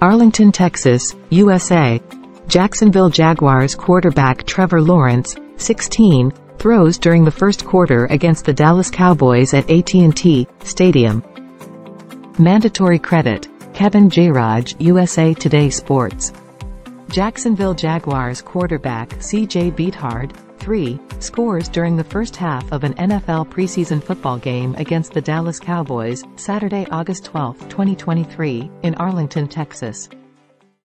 Arlington, Texas, USA. Jacksonville Jaguars quarterback Trevor Lawrence, 16, throws during the first quarter against the Dallas Cowboys at AT&T Stadium. Mandatory credit. Kevin Jairaj, USA Today Sports. Jacksonville Jaguars quarterback CJ Beathard, 3, scores during the first half of an NFL preseason football game against the Dallas Cowboys, Saturday, August 12, 2023, in Arlington, Texas.